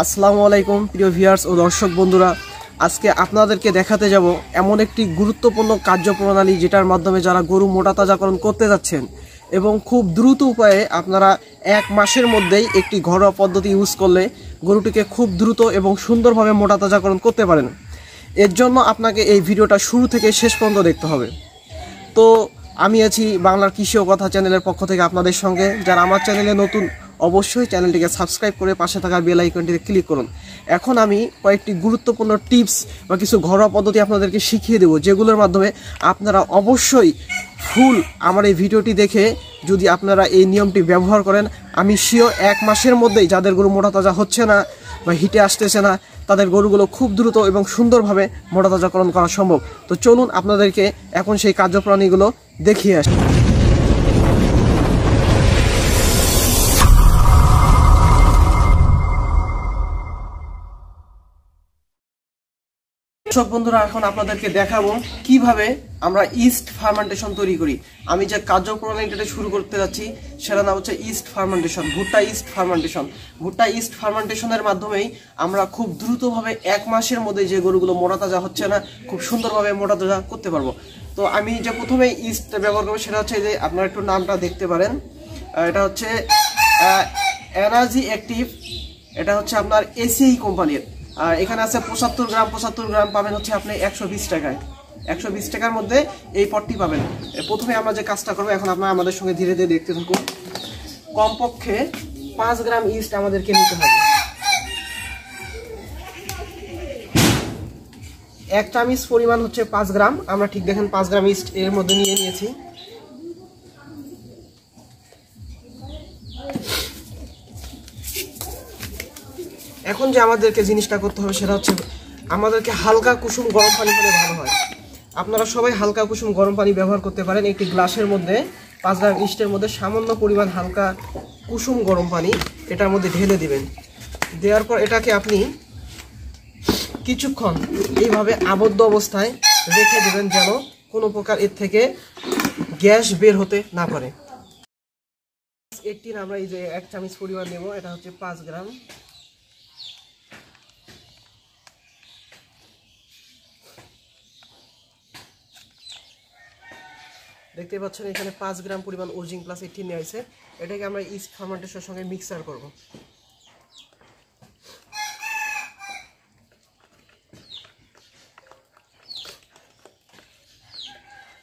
আসসালামু আলাইকুম, প্রিয় ভিউয়ার্স ও দর্শক বন্ধুরা। আজকে আপনাদেরকে দেখাতে যাব এমন একটি গুরুত্বপূর্ণ কার্যপ্রণালী যেটার মাধ্যমে যারা গরু মোটা তাজাকরণ করতে যাচ্ছেন এবং খুব দ্রুত উপায়ে আপনারা এক মাসের মধ্যেই একটি ঘরোয়া পদ্ধতি ইউজ করলে গরুটিকে খুব দ্রুত এবং সুন্দরভাবে মোটা তাজাকরণ করতে পারেন। এর জন্য আপনাকে এই ভিডিওটা শুরু থেকে শেষ পর্যন্ত দেখতে হবে। তো আমি আছি বাংলার কৃষি ও কথা চ্যানেলের পক্ষ থেকে আপনাদের সঙ্গে। যারা আমার চ্যানেলে নতুন অবশ্যই চ্যানেলটিকে সাবস্ক্রাইব করে পাশে থাকা বেল আইকনটিতে ক্লিক করুন। এখন আমি কয়েকটি গুরুত্বপূর্ণ টিপস বা কিছু ঘরোয়া পদ্ধতি আপনাদেরকে শিখিয়ে দেবো, যেগুলোর মাধ্যমে আপনারা অবশ্যই ফুল আমার এই ভিডিওটি দেখে যদি আপনারা এই নিয়মটি ব্যবহার করেন, আমি শিও এক মাসের মধ্যেই যাদের গরু মোটা হচ্ছে না বা হিটে আসতেছে না, তাদের গরুগুলো খুব দ্রুত এবং সুন্দরভাবে মোটা তাজাকরণ করা সম্ভব। তো চলুন আপনাদেরকে এখন সেই কার্যপ্রণালীগুলো দেখিয়ে আসি। দর্শক বন্ধুরা, এখন আপনাদেরকে দেখাবো কীভাবে আমরা ইস্ট ফার্মেন্টেশন তৈরি করি। আমি যে কার্যপ্রণালীটা শুরু করতে যাচ্ছি সেটা নাম হচ্ছে ইস্ট ফার্মেন্টেশন, ভুট্টা ইস্ট ফার্মেন্টেশন। ভুট্টা ইস্ট ফার্মেন্টেশনের মাধ্যমেই আমরা খুব দ্রুতভাবে এক মাসের মধ্যে যে গরুগুলো মোটা তাজা হচ্ছে না, খুব সুন্দরভাবে মোটা তাজা করতে পারব। তো আমি যে প্রথমে ইস্ট ব্যবহার করব, সেটা হচ্ছে যে আপনারা একটু নামটা দেখতে পারেন। এটা হচ্ছে এনার্জি অ্যাক্টিভ এটা হচ্ছে আপনার এসিআই কোম্পানির। আর এখানে আছে পঁচাত্তর গ্রাম পঁচাত্তর গ্রাম পাবেন হচ্ছে আপনি একশো বিশ টাকায়। একশো বিশ টাকার মধ্যে এই পটটি পাবেন। প্রথমে আমরা যে কাজটা করব, এখন আপনারা আমাদের সঙ্গে ধীরে ধীরে দেখতে থাকুন। কমপক্ষে পাঁচ গ্রাম ইস্ট আমাদেরকে নিতে হবে। এক চামিচ পরিমাণ হচ্ছে পাঁচ গ্রাম। আমরা ঠিক দেখেন পাঁচ গ্রাম ইস্ট এর মধ্যে নিয়ে নিয়েছি। এখন যে আমাদেরকে জিনিসটা করতে হবে সেটা হচ্ছে আমাদেরকে হালকা কুসুম গরম পানি হলে ভালো হয়। আপনারা সবাই হালকা কুসুম গরম পানি ব্যবহার করতে পারেন একটি গ্লাসের মধ্যে, পাঁচ গ্রাম ইস্টের মধ্যে সামান্য পরিমাণ হালকা কুসুম গরম পানি এটার মধ্যে ঢেলে দিবেন। দেওয়ার পর এটাকে আপনি কিছুক্ষণ এইভাবে আবদ্ধ অবস্থায় রেখে দেবেন যেন কোনো প্রকার এর থেকে গ্যাস বের হতে না পারে। এইটিন আমরা এই যে এক চামচ পরিমাণ নেব, এটা হচ্ছে পাঁচ গ্রাম। দেখতে পাচ্ছেন, এখানে পাঁচ গ্রাম পরিমাণ ওজিং প্লাস এইটিন নেওয়া হয়েছে এটাকে আমরা ইস্ট ফার্মেন্টেশনের সঙ্গে মিক্সার করব।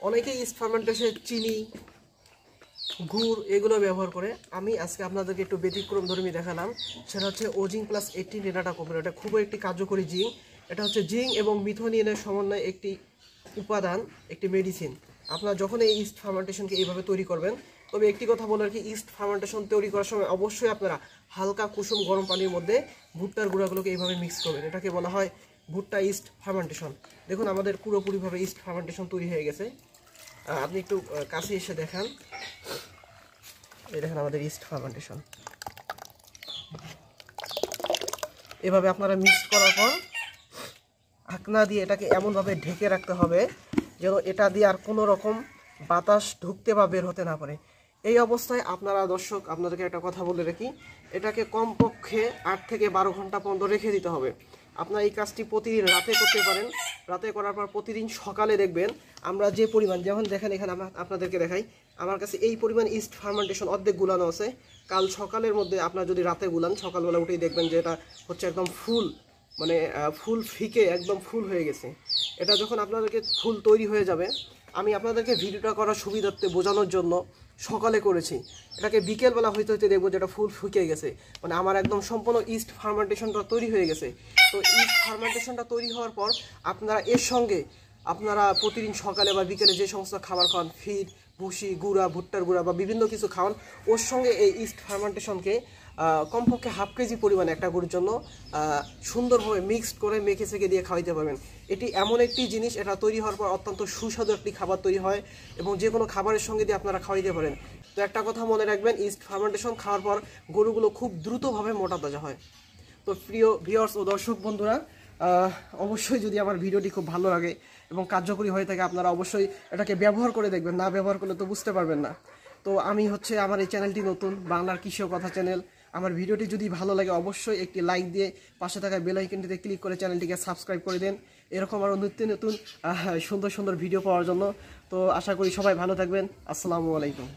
অনেকে ইস্ট ফার্মেন্টেশনে চিনি, গুড় এগুলো ব্যবহার করে। আমি আজকে আপনাদেরকে একটু ব্যতিক্রম ধর্মী দেখালাম। সেটা হচ্ছে ওজিং প্লাস এইটিন রেনাটা কোম্পানি এটা খুবই একটি কার্যকরী জিং এটা হচ্ছে জিং এবং মিথোনিনের সমন্বয়ে একটি উপাদান, একটি মেডিসিন আপনারা যখন এই ইস্ট ফার্মেন্টেশনকে এইভাবে তৈরি করবেন, তবে একটি কথা বলে রাখি ইস্ট ফার্মেন্টেশন তৈরি করার সময় অবশ্যই আপনারা হালকা কুসুম গরম পানির মধ্যে ভুট্টার গুঁড়াগুলোকে এইভাবে মিক্স করবেন। এটাকে বলা হয় ভুট্টা ইস্ট ফার্মেন্টেশন দেখুন, আমাদের পুরোপুরিভাবে ইস্ট ফার্মেন্টেশন তৈরি হয়ে গেছে। আপনি একটু কাছে এসে দেখান। এই দেখেন আমাদের ইস্ট ফার্মেন্টেশন এভাবে আপনারা মিক্স করার পর, ঢাকনা দিয়ে এটাকে এমনভাবে ঢেকে রাখতে হবে যেন এটা দিয়ে আর কোনো রকম বাতাস ঢুকতে বা বের হতে না পারে। এই অবস্থায় আপনারা দর্শক, আপনাদেরকে একটা কথা বলে রাখি, এটাকে কমপক্ষে আট থেকে বারো ঘণ্টা পর্যন্ত রেখে দিতে হবে। আপনার এই কাজটি প্রতিদিন রাতে করতে পারেন। রাতে করার পর প্রতিদিন সকালে দেখবেন আমরা যে পরিমাণ, যেমন দেখেন এখানে আপনাদেরকে দেখাই, আমার কাছে এই পরিমাণ ইস্ট ফার্মেন্টেশন অর্ধেক গুলানো আছে। কাল সকালের মধ্যে আপনারা যদি রাতে গুলান, সকালবেলা উঠেই দেখবেন যে এটা হচ্ছে একদম ফুল মানে ফুল ফিকে, একদম ফুল হয়ে গেছে। এটা যখন আপনাদেরকে ফুল তৈরি হয়ে যাবে, আমি আপনাদেরকে ভিডিওটা করার সুবিধার্থে বোঝানোর জন্য সকালে করেছি। এটাকে বিকেলবেলা হইতে হইতে দেখব যেটা ফুল ফুকে গেছে। মানে আমার একদম সম্পূর্ণ ইস্ট ফার্মেন্টেশনটা তৈরি হয়ে গেছে। তো ইস্ট ফার্মেন্টেশনটা তৈরি হওয়ার পর আপনারা এর সঙ্গে আপনারা প্রতিদিন সকালে বা বিকেলে যে সমস্ত খাবার খান, ফিড, ভুসি, গুঁড়া, ভুট্টার গুঁড়া বা বিভিন্ন কিছু খাওয়ান, ওর সঙ্গে এই ইস্ট ফার্মেন্টেশনকে কমপক্ষে হাফ কেজি পরিমাণে একটা গরুর জন্য সুন্দরভাবে মিক্সড করে মেখে সেকে দিয়ে খাওয়াইতে পারবেন। এটি এমন একটি জিনিস, এটা তৈরি হওয়ার পর অত্যন্ত সুস্বাদু একটি খাবার তৈরি হয় এবং যে কোনো খাবারের সঙ্গে দিয়ে আপনারা খাওয়াইতে পারেন। তো একটা কথা মনে রাখবেন ইস্ট ফার্মেন্টেশন খাওয়ার পর গরুগুলো খুব দ্রুতভাবে মোটা তাজা হয়। তো প্রিয় ভিউয়ার্স ও দর্শক বন্ধুরা অবশ্যই যদি আমার ভিডিওটি খুব ভালো লাগে এবং কার্যকরী হয়ে থাকে, আপনারা অবশ্যই এটাকে ব্যবহার করে দেখবেন। না ব্যবহার করলে তো বুঝতে পারবেন না। তো আমি হচ্ছে আমার এই চ্যানেলটি নতুন, বাংলার কৃষক কথা চ্যানেল। আমার ভিডিওটি যদি ভালো লাগে, অবশ্যই একটি লাইক দিয়ে পাশে থাকা বেল আইকনটিতে ক্লিক করে চ্যানেলটিকে সাবস্ক্রাইব করে দেন। এরকম আরও নিত্য নতুন সুন্দর সুন্দর ভিডিও পাওয়ার জন্য। তো আশা করি সবাই ভালো থাকবেন। আসসালামু আলাইকুম।